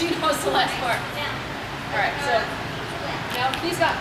She knows the last part. All right, so now please up.